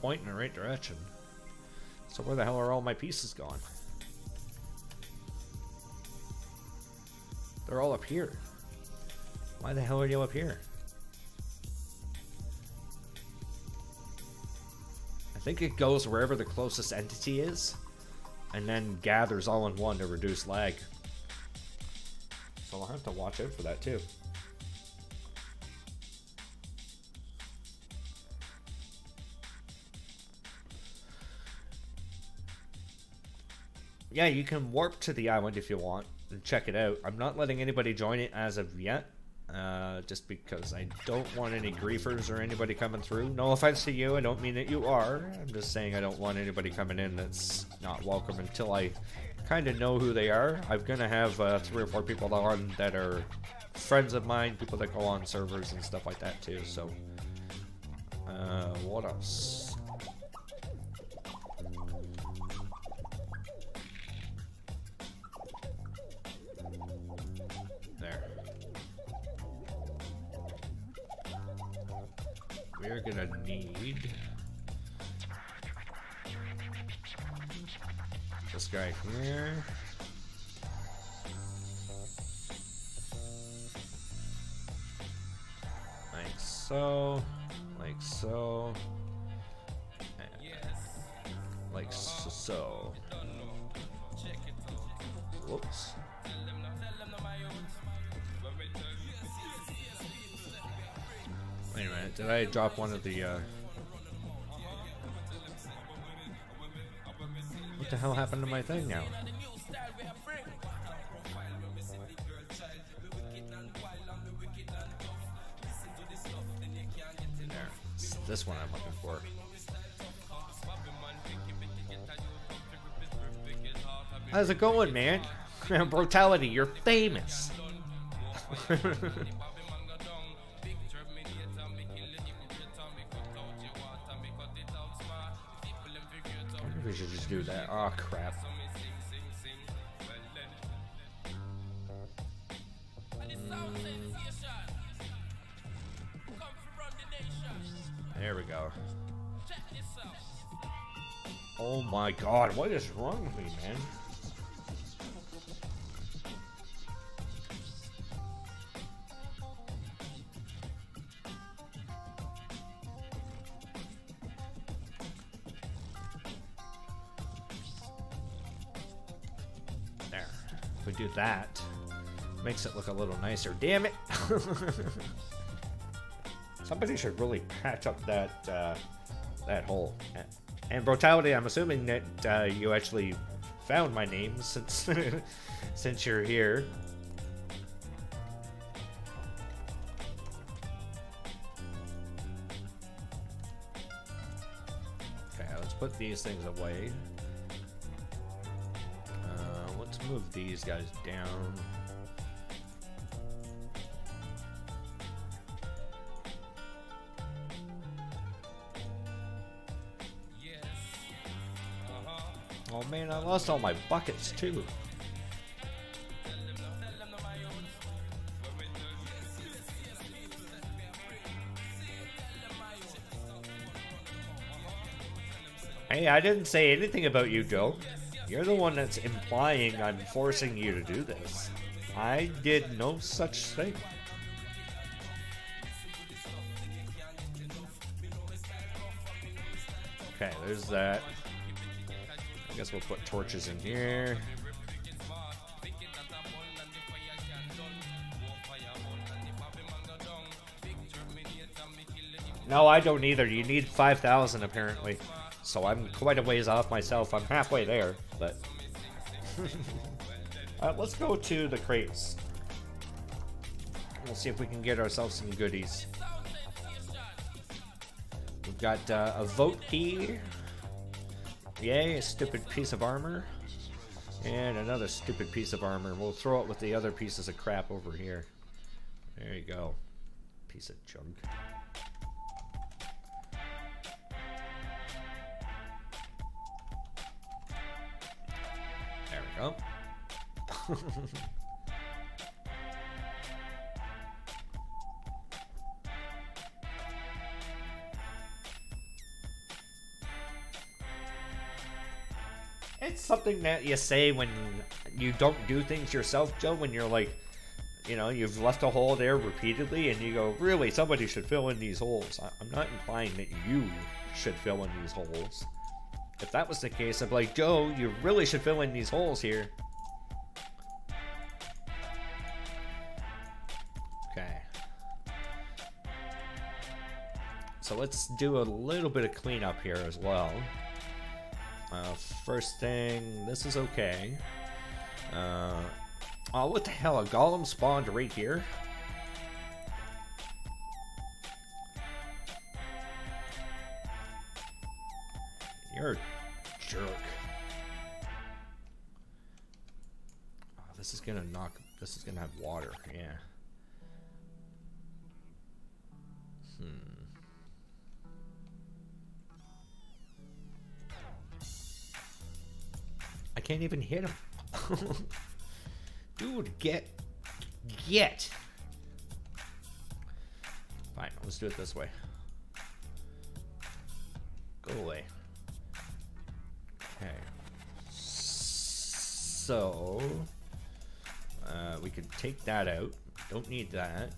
Point in the right direction. So where the hell are all my pieces gone? They're all up here. Why the hell are you up here? I think it goes wherever the closest entity is, and then gathers all in one to reduce lag. So I'll have to watch out for that too. Yeah, you can warp to the island if you want and check it out. I'm not letting anybody join it as of yet, uh, just because I don't want any griefers or anybody coming through. No offense to you, I don't mean that you are. I'm just saying I don't want anybody coming in that's not welcome until I kind of know who they are. I'm going to have uh, three or four people on that are friends of mine, people that go on servers and stuff like that too, so... Uh, what else? We're gonna need this guy here. Like so, like so, like so. Whoops. Did I drop one of the, uh... What the hell happened to my thing now? There. This one I'm looking for. How's it going, man? Brutality, you're famous. do that. Oh, crap. There we go. Oh my god, what is wrong with me, man? Do that. Makes it look a little nicer. Damn it! Somebody should really patch up that uh, that hole. And brutality, I'm assuming that uh, you actually found my name since since you're here. Okay, let's put these things away these guys down. Oh man, I lost all my buckets too. Hey, I didn't say anything about you, Joe. You're the one that's implying I'm forcing you to do this. I did no such thing. Okay, there's that. I guess we'll put torches in here. No, I don't either. You need 5,000, apparently. So I'm quite a ways off myself. I'm halfway there but... uh, let's go to the crates. We'll see if we can get ourselves some goodies. We've got uh, a vote key. Yay, a stupid piece of armor. And another stupid piece of armor. We'll throw it with the other pieces of crap over here. There you go. Piece of junk. It's something that you say when you don't do things yourself, Joe, when you're like, you know, you've left a hole there repeatedly and you go, really, somebody should fill in these holes. I'm not implying that you should fill in these holes. If that was the case, I'd be like, Joe, you really should fill in these holes here. Okay. So let's do a little bit of cleanup here as well. Uh, first thing, this is okay. Uh, oh, what the hell? A golem spawned right here? You're a jerk. Oh, this is gonna knock. This is gonna have water. Yeah. Hmm. I can't even hit him. Dude, get. Get! Fine, let's do it this way. Go away. Okay. So. Uh, we could take that out. Don't need that.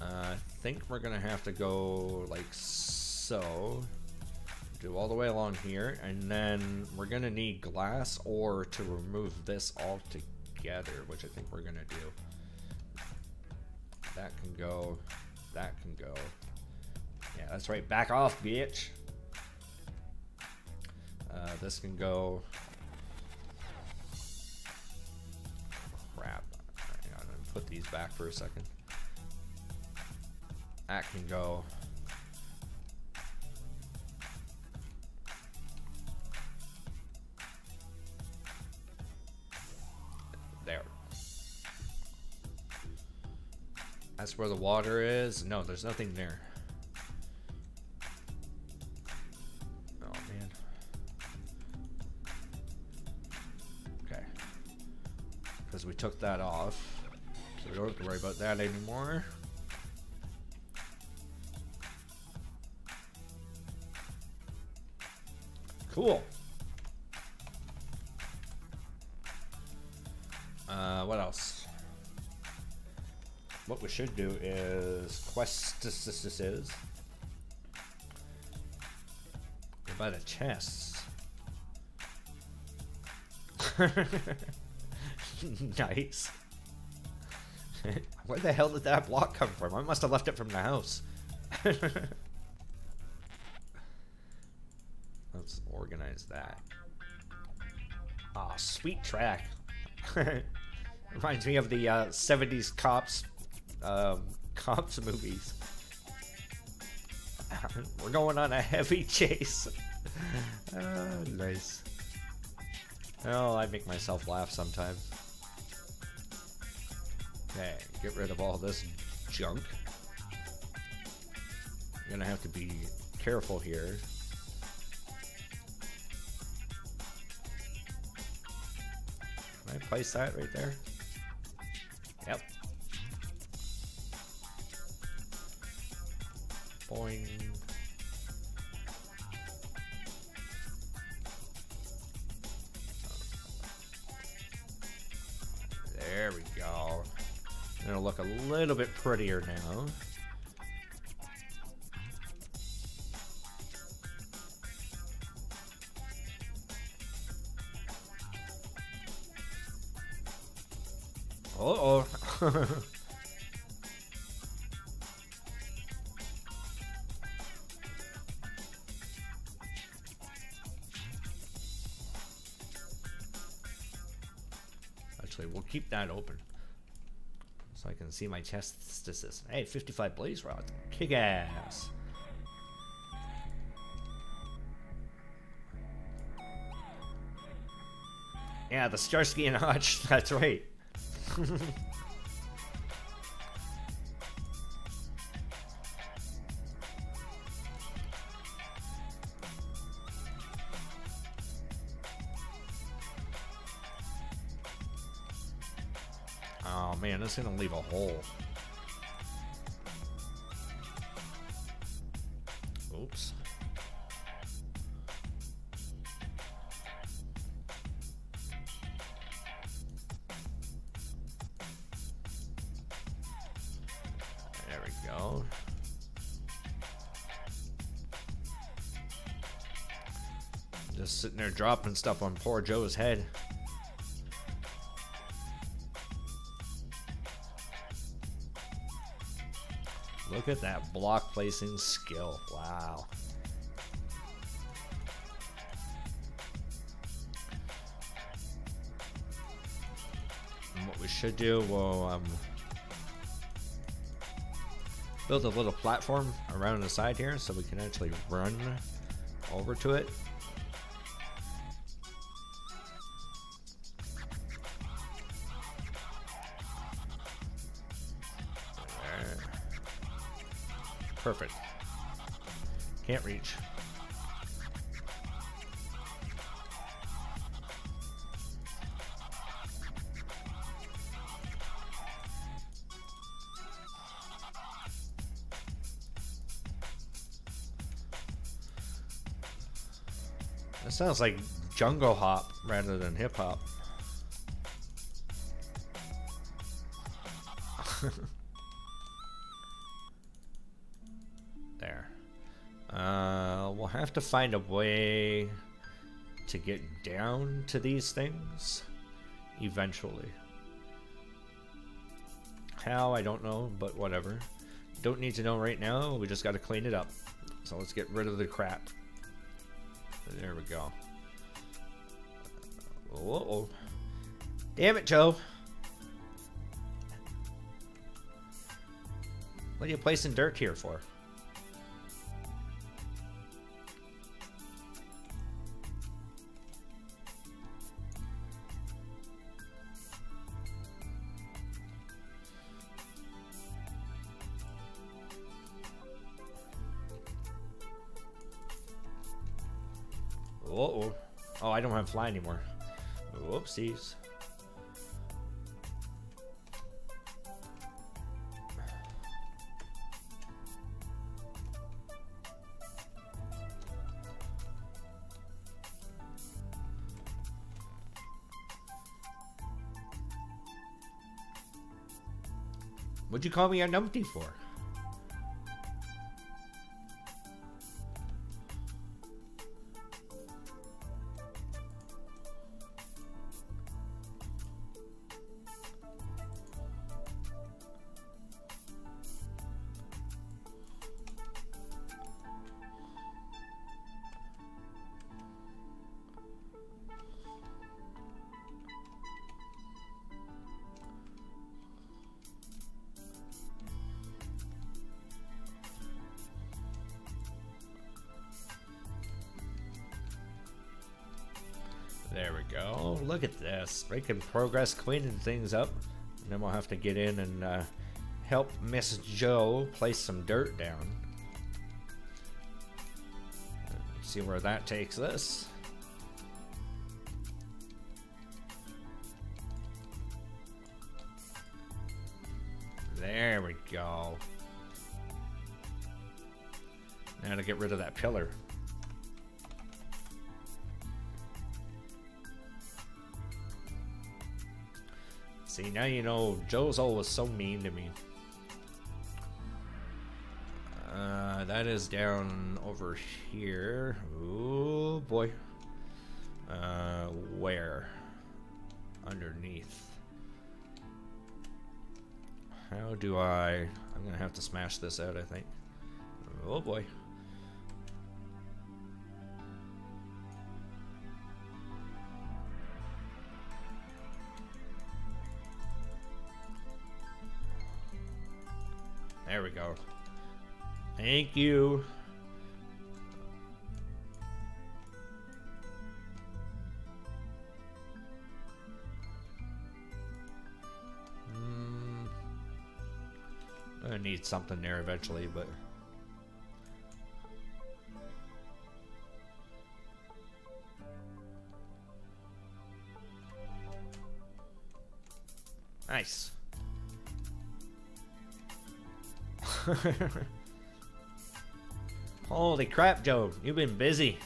Uh, I think we're gonna have to go like so do all the way along here, and then we're gonna need glass ore to remove this all together, which I think we're gonna do. That can go, that can go. Yeah, that's right, back off, bitch. Uh, this can go. Crap. Hang on, put these back for a second. That can go. There. That's where the water is. No, there's nothing there. Took that off. So we don't have to worry about that anymore. Cool. Uh, what else? what we should do is quest is By the chests. nice. Where the hell did that block come from? I must have left it from the house. Let's organize that. Ah, oh, sweet track. Reminds me of the uh, 70s cops um, cops movies. We're going on a heavy chase. uh, nice. Oh, I make myself laugh sometimes. Okay, get rid of all this junk. I'm gonna have to be careful here. Can I place that right there? Yep. Boing. little bit prettier now. Uh oh see my chestises. Hey, 55 blaze rods. Kick ass. Yeah, the Starsky and Hutch, that's right. this is gonna leave a hole. Oops. There we go. Just sitting there dropping stuff on poor Joe's head. At that block placing skill. Wow. And what we should do, we'll um, build a little platform around the side here so we can actually run over to it. Perfect. Can't reach. That sounds like jungle hop rather than hip hop. Have to find a way to get down to these things eventually. How, I don't know, but whatever. Don't need to know right now, we just gotta clean it up. So let's get rid of the crap. There we go. Whoa. Damn it, Joe. What are you placing dirt here for? Fly anymore. Whoopsies. What'd you call me a numpty for? Making progress, cleaning things up. And then we'll have to get in and uh, help Miss Joe place some dirt down. See where that takes us. There we go. Now to get rid of that pillar. Now you know Joe's always so mean to me. Uh, that is down over here. Oh boy. Uh, where? Underneath. how do I... I'm gonna have to smash this out, I think. Oh boy. Thank you. Mm. I need something there eventually, but nice. Holy crap, Joe. You've been busy.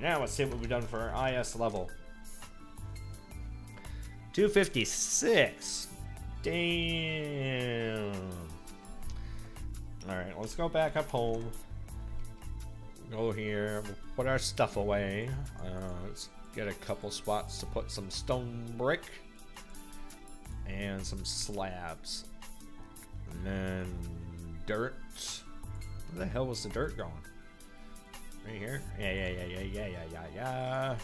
Now let's see what we've done for our IS level. 256. Damn. Alright, let's go back up home. Go here. Put our stuff away. Uh, let's get a couple spots to put some stone brick and some slabs. And then dirt. Where the hell was the dirt going? Right here? Yeah, yeah, yeah, yeah, yeah, yeah, yeah, yeah.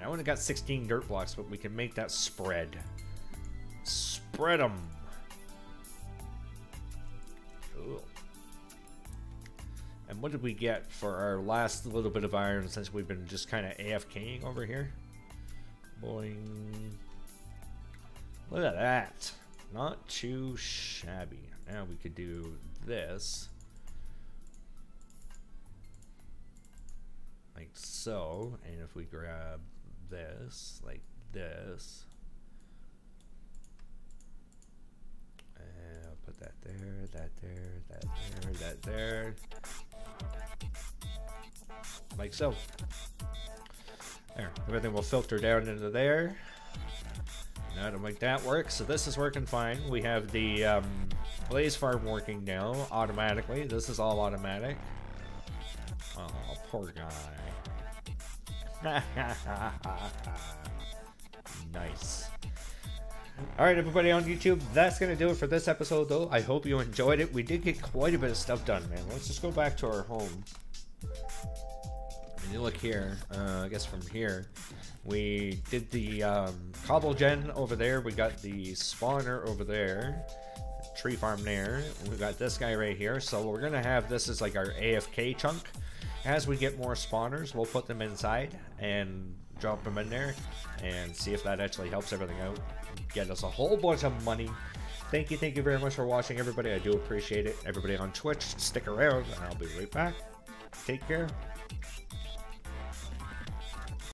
I only got 16 dirt blocks, but we can make that spread. Spread them. Cool. And what did we get for our last little bit of iron since we've been just kind of AFKing over here? Boing. Look at that. Not too shabby. Now we could do this. Like so. And if we grab this, like this. And I'll put that there, that there, that there, that there. Like so. There, everything will filter down into there. Now to make that work, so this is working fine. We have the um, blaze farm working now automatically. This is all automatic. Oh, poor guy. nice. Alright, everybody on YouTube, that's going to do it for this episode, though. I hope you enjoyed it. We did get quite a bit of stuff done, man. Let's just go back to our home. And you look here, uh, I guess from here, we did the um, cobble gen over there. We got the spawner over there. Tree farm there. We got this guy right here. So we're going to have this as like our AFK chunk. As we get more spawners, we'll put them inside and drop them in there and see if that actually helps everything out. Get us a whole bunch of money. Thank you, thank you very much for watching, everybody. I do appreciate it. Everybody on Twitch, stick around, and I'll be right back. Take care.